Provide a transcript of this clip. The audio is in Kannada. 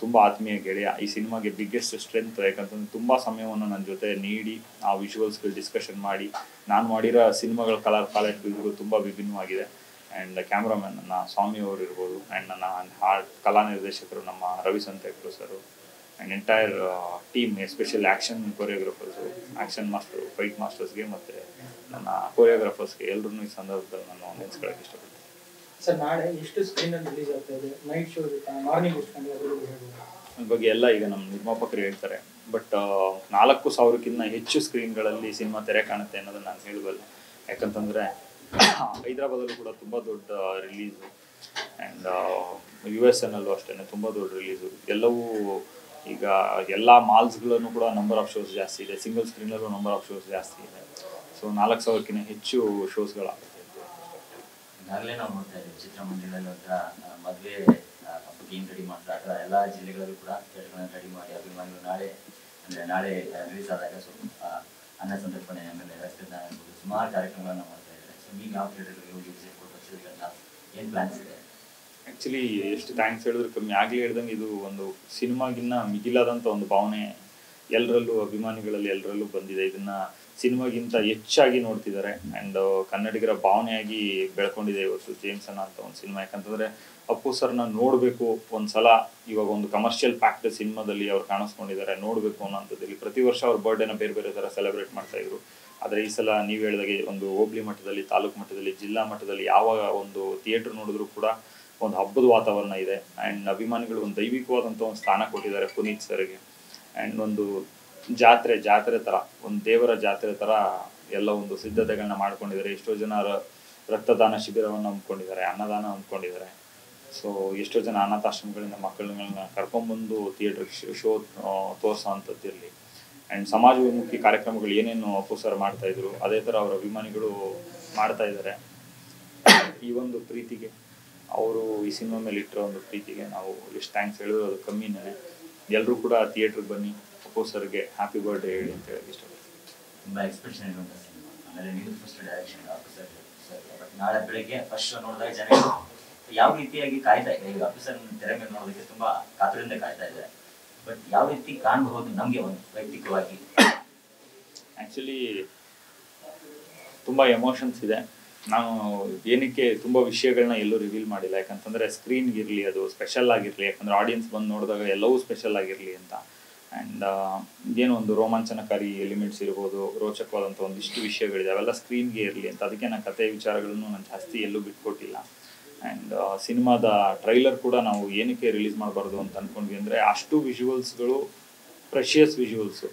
ತುಂಬ ಆತ್ಮೀಯ ಗೆಳೆಯ, ಈ ಸಿನಿಮಾಗೆ ಬಿಗ್ಗೆಸ್ಟ್ ಸ್ಟ್ರೆಂತ್ ಯಾಕಂತಂದ್ರೆ ತುಂಬ ಸಮಯವನ್ನು ನನ್ನ ಜೊತೆ ನೀಡಿ, ಆ ವಿಜುವಲ್ಸ್ಗಳು ಡಿಸ್ಕಷನ್ ಮಾಡಿ, ನಾನು ಮಾಡಿರೋ ಸಿನಿಮಾಗಳ ಕಲರ್ ಪ್ಯಾಲೆಟ್ ಇವ್ರಿಗೂ ತುಂಬ ವಿಭಿನ್ನವಾಗಿದೆ. ಆ್ಯಂಡ್ ಕ್ಯಾಮ್ರಾಮನ್ ನನ್ನ ಸ್ವಾಮಿ ಅವರು ಇರ್ಬೋದು ಆ್ಯಂಡ್ ನನ್ನ ಕಲಾ ನಿರ್ದೇಶಕರು ನಮ್ಮ Ravi ಸಂತೇಕರು sir and entire team especially action choreographers action master fight ಮಾಸ್ಟರ್ಸ್ಗೆ ಮತ್ತು ನನ್ನ ಕೊರಿಯೋಗ್ರಾಫರ್ಸ್ಗೆ ಎಲ್ಲರೂ ಈ ಸಂದರ್ಭದಲ್ಲಿ ನಾನು ನೆನೆಸ್ಕೊಳ್ಳೋಕೆ ಇಷ್ಟಪಡ್ತೀನಿ. ಸರ್, ನಾಳೆ ಎಷ್ಟು ಸ್ಕ್ರೀನಲ್ಲಿ ರಿಲೀಸ್ ಆಗ್ತಾ ಇದೆ? ನೈಟ್ ಶೋ ಮಾರ್ನಿಂಗ್ ಎಷ್ಟು ಬಗ್ಗೆ ಎಲ್ಲ ಈಗ ನಮ್ಮ ನಿರ್ಮಾಪಕರು ಹೇಳ್ತಾರೆ. ಬಟ್ ನಾಲ್ಕು ಸಾವಿರಕ್ಕಿಂತ ಹೆಚ್ಚು ಸ್ಕ್ರೀನ್ಗಳಲ್ಲಿ ಸಿನಿಮಾ ತೆರೆ ಕಾಣುತ್ತೆ ಅನ್ನೋದನ್ನ ನಾನು ಹೇಳಬಲ್ಲೆ. ಯಾಕಂತಂದರೆ, ಹೈದರಾಬಾದಲ್ಲೂ ಕೂಡ ತುಂಬ ದೊಡ್ಡ ರಿಲೀಸು ಆ್ಯಂಡ್ ಯು ಎಸ್ ಎನ್ನಲ್ಲೂ ಅಷ್ಟೇ ತುಂಬ ದೊಡ್ಡ ರಿಲೀಸು ಎಲ್ಲವೂ ಈಗ ಎಲ್ಲ ಮಾಲ್ಸ್ಗಳಲ್ಲೂ ಕೂಡ ನಂಬರ್ ಆಫ್ ಶೋಸ್ ಜಾಸ್ತಿ ಇದೆ. ಸಿಂಗಲ್ ಸ್ಕ್ರೀನಲ್ಲೂ ನಂಬರ್ ಆಫ್ ಶೋಸ್ ಜಾಸ್ತಿ ಇದೆ. ಸೊ ನಾಲ್ಕು ಸಾವಿರಕ್ಕಿಂತ ಹೆಚ್ಚು ಶೋಸ್ಗಳಾಗುತ್ತೆ ಈಗಾಗಲೇ ನಾವು ನೋಡ್ತಾ ಇದ್ದೀವಿ. ಚಿತ್ರಮಂದಿರದಲ್ಲಿ ಮದ್ವೆ ಥರ ಎಲ್ಲ ಜಿಲ್ಲೆಗಳಲ್ಲೂ ಕೂಡ ಥಿಯೇಟರ್ಗಳನ್ನು ರೆಡಿ ಮಾಡಿ ಅಭಿಮಾನಿಗಳು ನಾಳೆ, ಅಂದರೆ ನಾಳೆ ರಿಲೀಸ್ ಆದಾಗ ಸ್ವಲ್ಪ ಅನ್ನ ಸಂತರ್ಪಣೆ ಆಮೇಲೆ ರಸ್ತೆ ಆಗ್ಬೋದು. ಸುಮಾರು ಕಾರ್ಯಕ್ರಮಗಳನ್ನು ಮಾಡ್ತಾ ಇದ್ದಾರೆ. ಸೊ ನೀವು ಯಾವ ಥಿಯೇಟರ್ಗಳಿಗೆ ಹೋಗಿ ವಿಸಿಟ್ ಕೊಟ್ಟು ವರ್ಷಗಳಿಗೆಲ್ಲ ಏನು ಪ್ಲಾನ್ಸ್ ಇದೆ? ಆ್ಯಕ್ಚುಲಿ ಎಷ್ಟು ಥ್ಯಾಂಕ್ಸ್ ಹೇಳಿದ್ರು ಕಮ್ಮಿ ಆಗಲಿ ಹೇಳ್ದಂಗೆ ಇದು ಒಂದು ಸಿನಿಮಾಗಿನ್ನ ಮಿಗಿಲಾದಂಥ ಒಂದು ಭಾವನೆ ಎಲ್ಲರಲ್ಲೂ ಅಭಿಮಾನಿಗಳಲ್ಲಿ ಎಲ್ಲರಲ್ಲೂ ಬಂದಿದೆ. ಇದನ್ನ ಸಿನಿಮಾಗಿಂತ ಹೆಚ್ಚಾಗಿ ನೋಡ್ತಿದ್ದಾರೆ. ಅಂಡ್ ಕನ್ನಡಿಗರ ಭಾವನೆಯಾಗಿ ಬೆಳ್ಕೊಂಡಿದೆ ಇವತ್ತು ಜೇಮ್ಸನ್ ಅಂತ ಒಂದು ಸಿನಿಮಾ. ಯಾಕಂತಂದ್ರೆ ಅಪ್ಪು ಸರ್ನ ನೋಡಬೇಕು ಒಂದ್ಸಲ, ಇವಾಗ ಒಂದು ಕಮರ್ಷಿಯಲ್ ಪ್ಯಾಕ್ಡ್ ಸಿನಿಮಾದಲ್ಲಿ ಅವ್ರು ಕಾಣಿಸ್ಕೊಂಡಿದ್ದಾರೆ, ನೋಡಬೇಕು ಅನ್ನೋಂಥದ್ದಲ್ಲಿ ಪ್ರತಿ ವರ್ಷ ಅವ್ರ ಬರ್ಡೇನ ಬೇರೆ ಬೇರೆ ಥರ ಸೆಲೆಬ್ರೇಟ್ ಮಾಡ್ತಾ ಇದ್ರು. ಆದರೆ ಈ ಸಲ ನೀವು ಹೇಳಿದಾಗೆ ಒಂದು ಹೋಬ್ಳಿ ಮಟ್ಟದಲ್ಲಿ, ತಾಲೂಕು ಮಟ್ಟದಲ್ಲಿ, ಜಿಲ್ಲಾ ಮಟ್ಟದಲ್ಲಿ ಯಾವ ಒಂದು ಥಿಯೇಟರ್ ನೋಡಿದ್ರು ಕೂಡ ಒಂದು ಹಬ್ಬದ ವಾತಾವರಣ ಇದೆ. ಆ್ಯಂಡ್ ಅಭಿಮಾನಿಗಳು ಒಂದು ದೈವಿಕವಾದಂಥ ಒಂದು ಸ್ಥಾನ ಕೊಟ್ಟಿದ್ದಾರೆ ಪುನೀತ್ ಸರ್ಗೆ. ಆ್ಯಂಡ್ ಒಂದು ಜಾತ್ರೆ ಜಾತ್ರೆ ಥರ ಒಂದು ದೇವರ ಜಾತ್ರೆ ಥರ ಎಲ್ಲ ಒಂದು ಸಿದ್ಧತೆಗಳನ್ನ ಮಾಡ್ಕೊಂಡಿದ್ದಾರೆ. ಎಷ್ಟೋ ಜನ ರಕ್ತದಾನ ಶಿಬಿರವನ್ನು ಹಮ್ಮಿಕೊಂಡಿದ್ದಾರೆ, ಅನ್ನದಾನ ಹಮ್ಮಿಕೊಂಡಿದ್ದಾರೆ. ಸೊ ಎಷ್ಟೋ ಜನ ಅನಾಥಾಶ್ರಮಗಳಿಂದ ಮಕ್ಕಳನ್ನ ಕರ್ಕೊಂಡ್ಬಂದು ಥಿಯೇಟರ್ ಶೋ ತೋರಿಸೋ ಅಂಥದ್ದಿರಲಿ ಆ್ಯಂಡ್ ಸಮಾಜೋನ್ಮುಖಿ ಕಾರ್ಯಕ್ರಮಗಳು ಏನೇನು ಅಪ್ಪು ಸರ್ ಮಾಡ್ತಾ ಇದ್ರು, ಅದೇ ಥರ ಅವರ ಅಭಿಮಾನಿಗಳು ಮಾಡ್ತಾ ಇದ್ದಾರೆ. ಈ ಒಂದು ಪ್ರೀತಿಗೆ, ಅವರು ಈ ಸಿನಿಮಾ ಮೇಲೆ ಇಟ್ಟಿರೋ ಒಂದು ಪ್ರೀತಿಗೆ ನಾವು ಎಷ್ಟು ಥ್ಯಾಂಕ್ಸ್ ಹೇಳಿದ್ರು, ಅದು ಕಮ್ಮಿನೇ. ಎಲ್ಲರೂ ಕೂಡ ಥಿಯೇಟ್ರಿಗೆ ಬನ್ನಿ ಅಪ್ಪು ಸರ್ಗೆ ಹ್ಯಾಪಿ ಬರ್ಡೇ ಹೇಳಿ ಅಂತ ಹೇಳಿ ಇಷ್ಟಪಡ್ತೀನಿ ತುಂಬ ಎಕ್ಸ್ಪೆಕ್ಷನ್ ಇರುವಂಥ ಸಿನಿಮಾ ಆಮೇಲೆ ನೀವು first direction sir sir but ನಾಳೆ ಬೆಳಗ್ಗೆ ಫಸ್ಟ್ ಶೋ ನೋಡಿದಾಗ ಜನ ಯಾವ ರೀತಿಯಾಗಿ ಕಾಯ್ತಾ ಇದೆ ಈಗ ಆಫೀಸರ್ ತೆರೆ ಮೇಲೆ ನೋಡೋದಕ್ಕೆ ತುಂಬ ಕಾತುರದಿಂದ ಕಾಯ್ತಾ ಇದೆ ಬಟ್ ಯಾವ ರೀತಿ ಕಾಣಬಹುದು ನಮಗೆ ಒಂದು ವೈಯಕ್ತಿಕವಾಗಿ? ಆ್ಯಕ್ಚುಲಿ ತುಂಬ ಎಮೋಷನ್ಸ್ ಇದೆ. ನಾನು ಏನಕ್ಕೆ ತುಂಬ ವಿಷಯಗಳನ್ನ ಎಲ್ಲೂ ರಿವೀಲ್ ಮಾಡಿಲ್ಲ. ಯಾಕಂತಂದರೆ ಸ್ಕ್ರೀನ್ಗೆ ಇರಲಿ, ಅದು ಸ್ಪೆಷಲ್ ಆಗಿರಲಿ, ಯಾಕಂದರೆ ಆಡಿಯನ್ಸ್ ಬಂದು ನೋಡಿದಾಗ ಎಲ್ಲವೂ ಸ್ಪೆಷಲ್ ಆಗಿರಲಿ ಅಂತ. ಆ್ಯಂಡ್ ಏನೋ ಒಂದು ರೋಮಾಂಚನಕಾರಿ ಎಲಿಮೆಂಟ್ಸ್ ಇರ್ಬೋದು ರೋಚಕವಾದಂಥ ಒಂದಿಷ್ಟು ವಿಷಯಗಳಿದೆ. ಅವೆಲ್ಲ ಸ್ಕ್ರೀನ್ಗೆ ಇರಲಿ ಅಂತ. ಅದಕ್ಕೆ ನಾನು ಕತೆ ವಿಚಾರಗಳನ್ನು ನಾನು ಜಾಸ್ತಿ ಎಲ್ಲೂ ಬಿಟ್ಕೊಟ್ಟಿಲ್ಲ. ಆ್ಯಂಡ್ ಸಿನಿಮಾದ ಟ್ರೈಲರ್ ಕೂಡ ನಾವು ಏನಕ್ಕೆ ರಿಲೀಸ್ ಮಾಡಬಾರ್ದು ಅಂತ ಅಂದ್ಕೊಂಡ್ವಿ ಅಂದರೆ ಅಷ್ಟು ವಿಜುವಲ್ಸ್ಗಳು ಪ್ರೆಷಿಯಸ್ ವಿಜುವಲ್ಸು